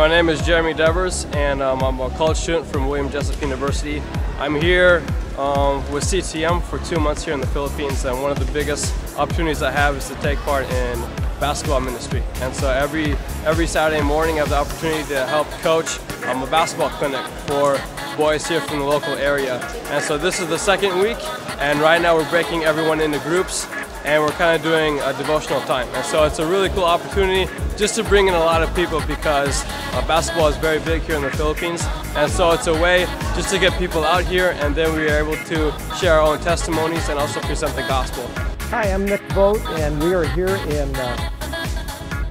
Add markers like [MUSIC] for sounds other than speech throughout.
My name is Jeremy Devers, and um, I'm a college student from William Jessup University. I'm here um, with CTM for two months here in the Philippines, and one of the biggest opportunities I have is to take part in basketball ministry. And so every every Saturday morning, I have the opportunity to help coach um, a basketball clinic for boys here from the local area. And so this is the second week, and right now we're breaking everyone into groups and we're kind of doing a devotional time. And so it's a really cool opportunity just to bring in a lot of people because uh, basketball is very big here in the Philippines. And so it's a way just to get people out here and then we are able to share our own testimonies and also present the gospel. Hi, I'm Nick Vogt and we are here in uh,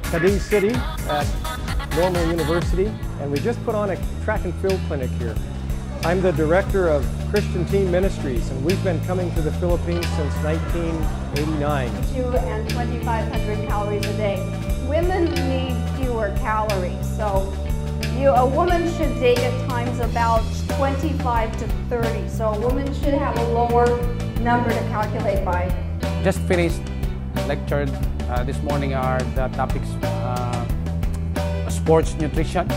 Cadiz City at Normal University and we just put on a track and field clinic here. I'm the director of Christian Team Ministries, and we've been coming to the Philippines since 1989. Two and 2,500 calories a day. Women need fewer calories, so you, a woman should date at times about 25 to 30. So a woman should have a lower number to calculate by. Just finished lectured uh, this morning are the topics uh, sports nutrition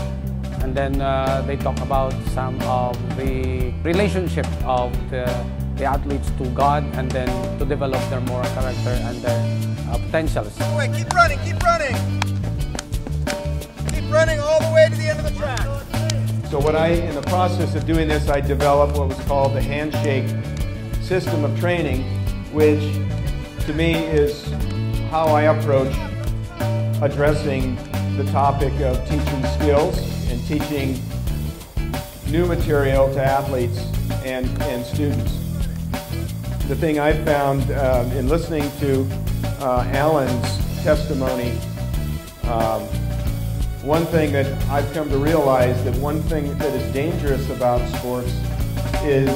and then uh, they talk about some of the relationship of the, the, athletes to God and then to develop their moral character and their uh, potentials. Wait, keep running, keep running. Keep running all the way to the end of the track. So what I, in the process of doing this, I developed what was called the handshake system of training, which to me is how I approach addressing the topic of teaching skills and teaching new material to athletes and, and students. The thing I found um, in listening to uh, Alan's testimony, um, one thing that I've come to realize that one thing that is dangerous about sports is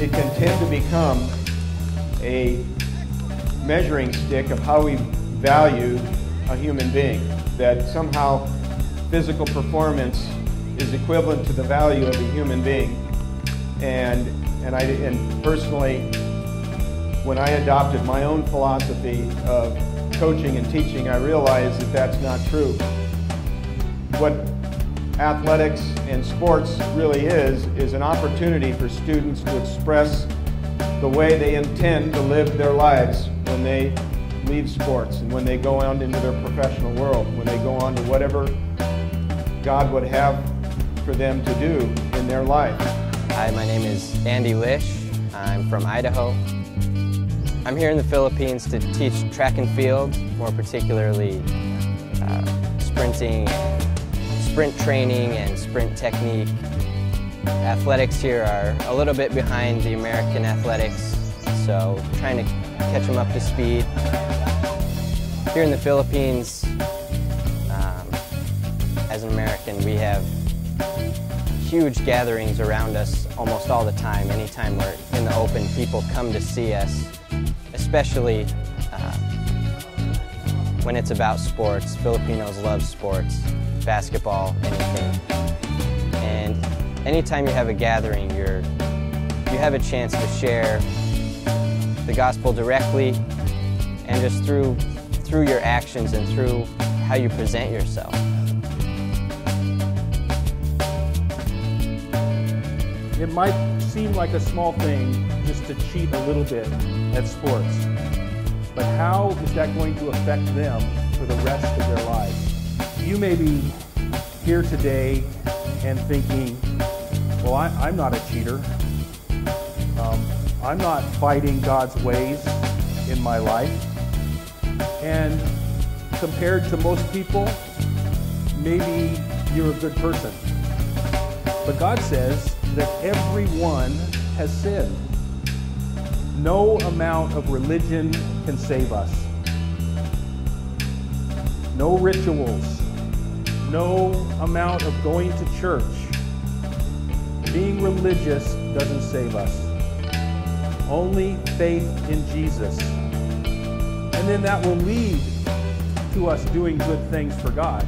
it can tend to become a measuring stick of how we value a human being. That somehow physical performance is equivalent to the value of a human being. And, and, I, and personally, when I adopted my own philosophy of coaching and teaching, I realized that that's not true. What athletics and sports really is, is an opportunity for students to express the way they intend to live their lives when they leave sports and when they go on into their professional world, when they go on to whatever God would have for them to do in their life. Hi, my name is Andy Lish. I'm from Idaho. I'm here in the Philippines to teach track and field, more particularly uh, sprinting, sprint training and sprint technique. Athletics here are a little bit behind the American athletics, so trying to catch them up to speed. Here in the Philippines, American, we have huge gatherings around us almost all the time. Anytime we're in the open, people come to see us, especially uh, when it's about sports. Filipinos love sports, basketball, anything. And anytime you have a gathering, you're, you have a chance to share the gospel directly and just through, through your actions and through how you present yourself. It might seem like a small thing just to cheat a little bit at sports, but how is that going to affect them for the rest of their lives? You may be here today and thinking, well, I, am not a cheater. Um, I'm not fighting God's ways in my life. And compared to most people, maybe you're a good person. But God says that everyone has sinned. No amount of religion can save us. No rituals. No amount of going to church. Being religious doesn't save us. Only faith in Jesus. And then that will lead to us doing good things for God.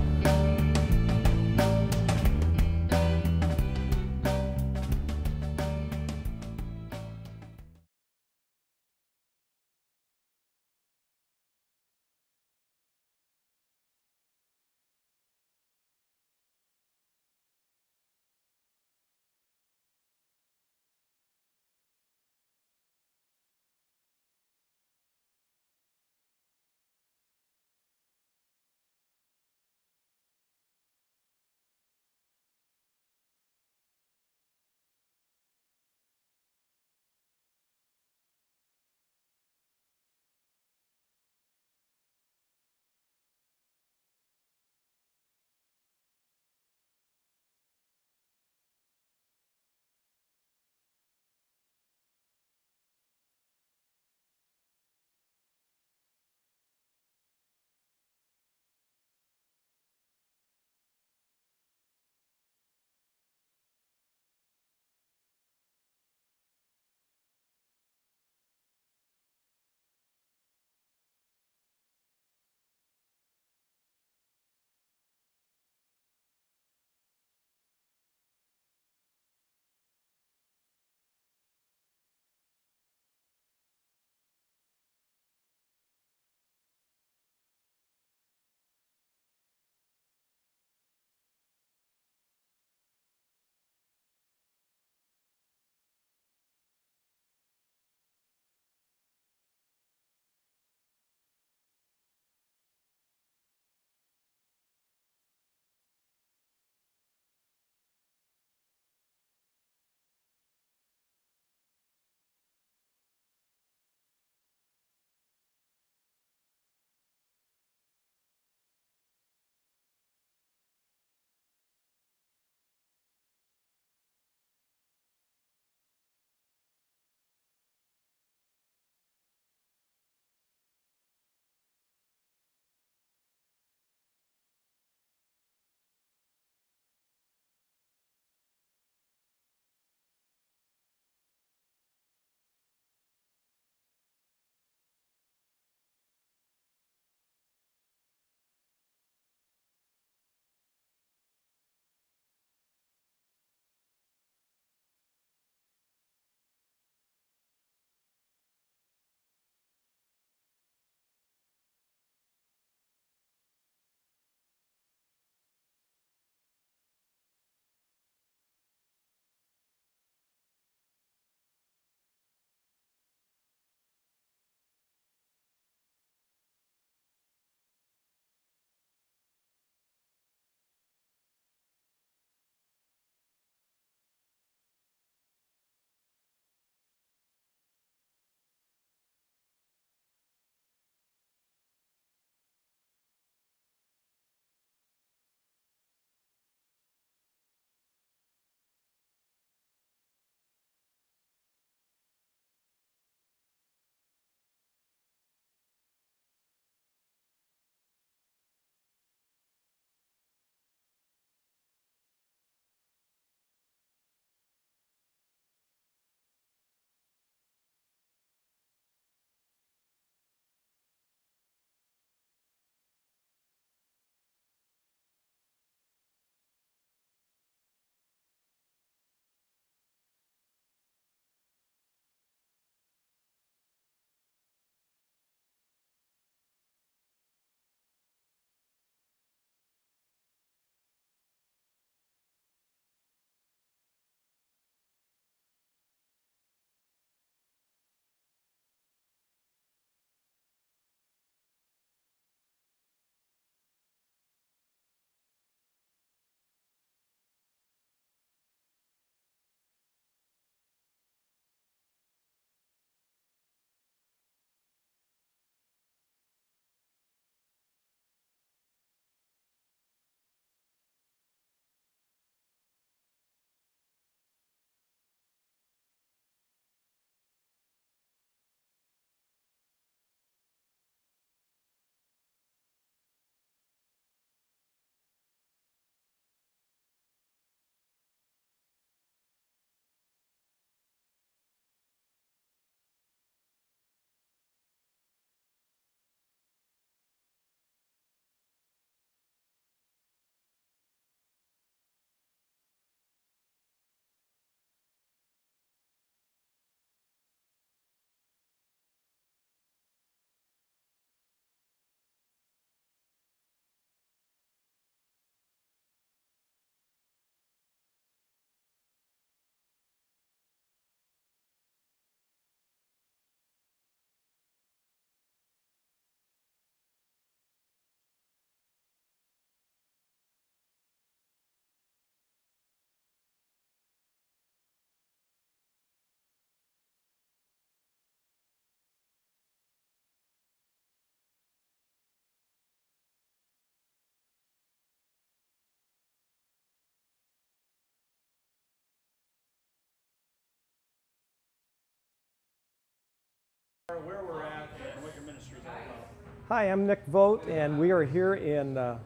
Hi, I'm Nick Vogt, and we are here in uh,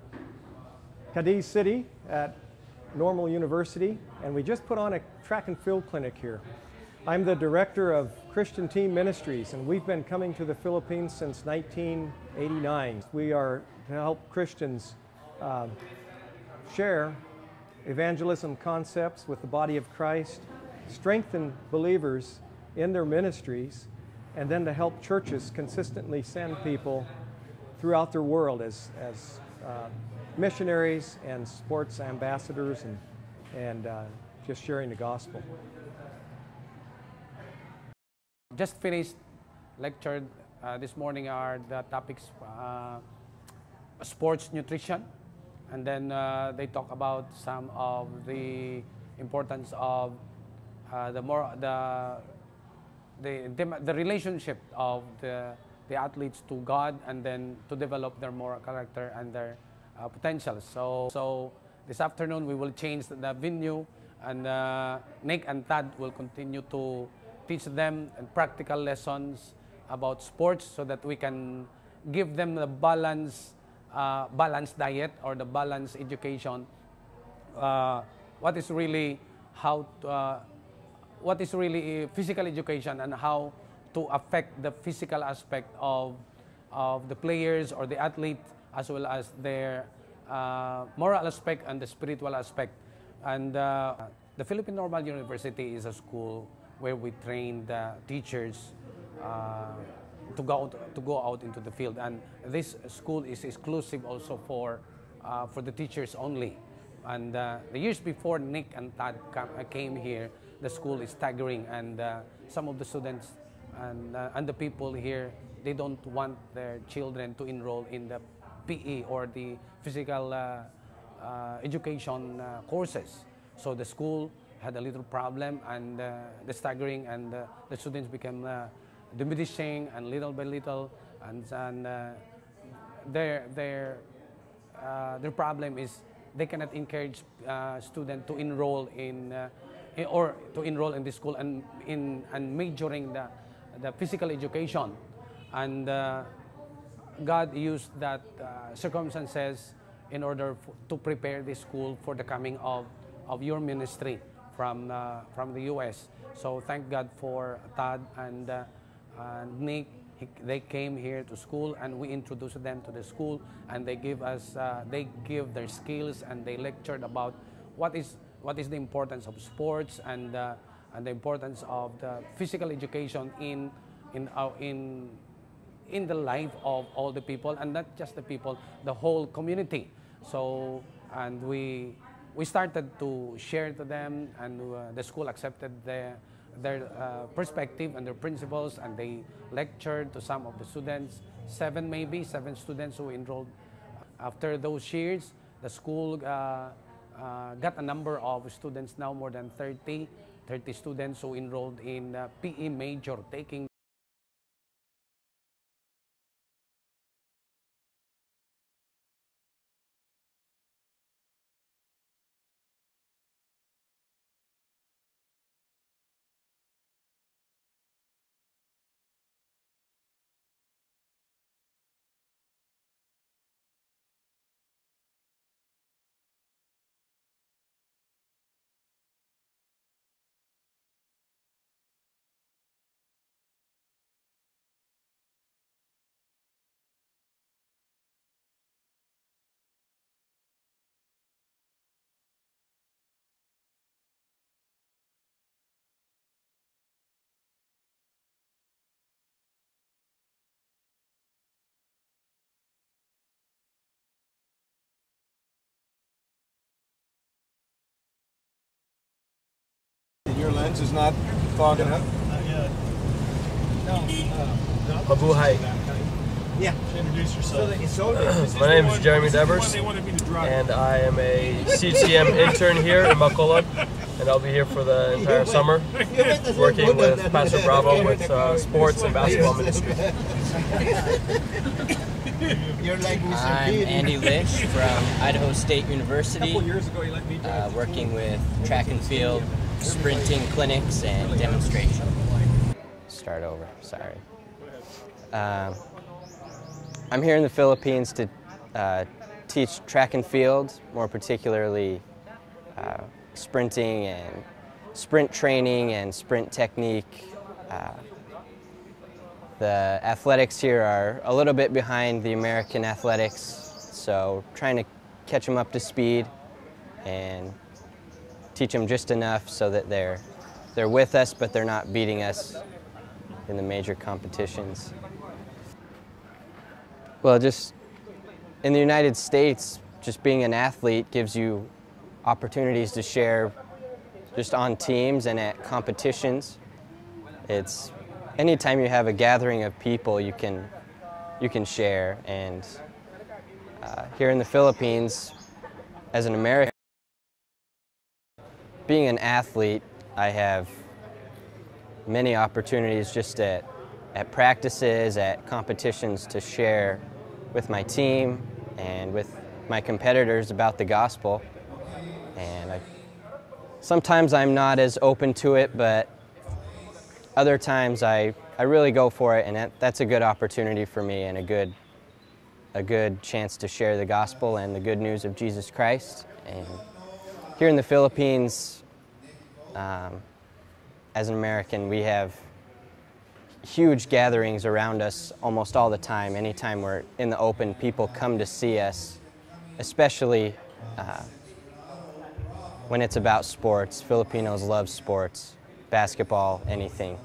Cadiz City at Normal University, and we just put on a track and field clinic here. I'm the director of Christian Team Ministries, and we've been coming to the Philippines since 1989. We are to help Christians uh, share evangelism concepts with the body of Christ, strengthen believers in their ministries, and then to help churches consistently send people throughout their world as, as uh, missionaries and sports ambassadors and, and uh, just sharing the gospel. Just finished lecture uh, this morning are the topics uh, sports nutrition and then uh, they talk about some of the importance of uh, the more the, the the relationship of the the athletes to God and then to develop their moral character and their uh, potentials. So so this afternoon we will change the venue and uh, Nick and Tad will continue to teach them practical lessons about sports so that we can give them the balance uh, balanced diet or the balanced education, uh, what is really how to, uh, what is really physical education and how to affect the physical aspect of, of the players or the athlete as well as their uh, moral aspect and the spiritual aspect. And uh, the Philippine Normal University is a school where we train the teachers uh, to go out, to go out into the field. And this school is exclusive also for uh, for the teachers only. And uh, the years before Nick and Tad came here, the school is staggering, and uh, some of the students and uh, and the people here they don't want their children to enroll in the PE or the physical uh, education courses. So the school had a little problem, and the staggering, and the students became diminishing and little by little, and, and uh, their, their, uh, their problem is they cannot encourage uh, students to enroll in, uh, in, or to enroll in the school and in and majoring the, the physical education. And uh, God used that uh, circumstances in order to prepare the school for the coming of, of your ministry from, uh, from the U.S. So thank God for Tad and and Nick, he, they came here to school and we introduced them to the school and they give us, uh, they give their skills and they lectured about what is, what is the importance of sports and, uh, and the importance of the physical education in, in, our, in, in the life of all the people and not just the people, the whole community. So, and we, we started to share to them and uh, the school accepted the, their uh, perspective and their principles and they lectured to some of the students, seven maybe, seven students who enrolled. After those years, the school uh, uh, got a number of students now, more than 30, 30 students who enrolled in PE major, taking Your lens is not fogging up? Mabuhay. Yeah. Introduce yourself. [CLEARS THROAT] My name is Jeremy Devers, and I am a CTM intern here in Makola, and I'll be here for the entire summer, working with Pastor Bravo with uh, sports and basketball [LAUGHS] ministry. [LAUGHS] [LAUGHS] I'm Andy [LAUGHS] Lish from Idaho State University, uh, working with track and field, sprinting clinics, and demonstration. Start over, sorry. Um, I'm here in the Philippines to uh, teach track and field, more particularly uh, sprinting and sprint training and sprint technique. The athletics here are a little bit behind the American athletics, so trying to catch them up to speed and teach them just enough so that they're they're with us, but they're not beating us in the major competitions. Well, just in the United States, just being an athlete gives you opportunities to share just on teams and at competitions. It's anytime you have a gathering of people, you can you can share. And uh, here in the Philippines, as an American, being an athlete, I have many opportunities just at at practices, at competitions to share with my team and with my competitors about the gospel. And I, sometimes I'm not as open to it, but other times I, I really go for it, and that, that's a good opportunity for me and a good, a good chance to share the gospel and the good news of Jesus Christ. And here in the Philippines, um, as an American, we have huge gatherings around us almost all the time. Anytime we're in the open, people come to see us, especially uh, when it's about sports. Filipinos love sports, basketball, anything.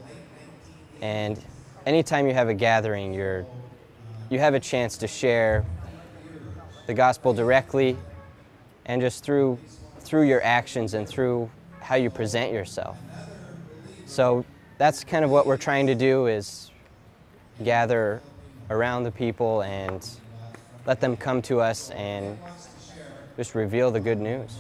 And anytime you have a gathering, you're, you have a chance to share the gospel directly and just through, through your actions and through how you present yourself. So that's kind of what we're trying to do is gather around the people and let them come to us and just reveal the good news.